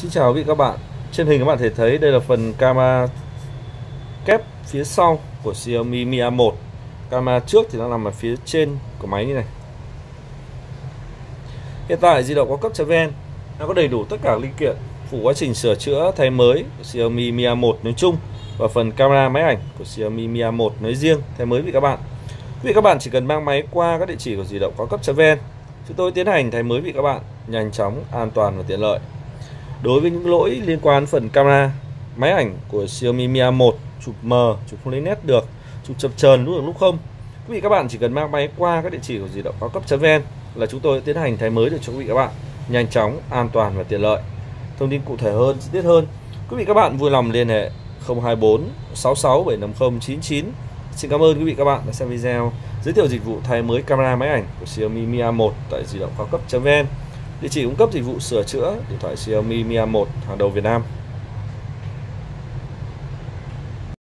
Xin chào quý vị các bạn. Trên hình các bạn thể thấy đây là phần camera kép phía sau của Xiaomi Mi A1 Camera trước thì nó nằm ở phía trên của máy như này. Hiện tại di động có cấp ven Nó có đầy đủ tất cả linh kiện Phụ quá trình sửa chữa thay mới của Xiaomi Mi A1 nói chung Và phần camera máy ảnh của Xiaomi Mi A1 nói riêng thay mới với các bạn. Quý vị các bạn chỉ cần mang máy qua các địa chỉ của di động có cấp ven Chúng tôi tiến hành thay mới vị các bạn nhanh chóng, an toàn và tiện lợi. Đối với những lỗi liên quan phần camera, máy ảnh của Xiaomi Mi A1 chụp mờ, chụp không lấy nét được, chụp chập chờn lúc được lúc không. Quý vị các bạn chỉ cần mang máy qua các địa chỉ của di động cao cấp.vn là chúng tôi tiến hành thay mới được cho quý vị các bạn nhanh chóng, an toàn và tiện lợi. Thông tin cụ thể hơn, chi tiết hơn, quý vị các bạn vui lòng liên hệ 024 66 750 99. Xin cảm ơn quý vị các bạn đã xem video giới thiệu dịch vụ thay mới camera máy ảnh của Xiaomi Mi A1 tại di động cao cấp.vn. Địa chỉ cung cấp dịch vụ sửa chữa điện thoại Xiaomi Mi A1 hàng đầu Việt Nam.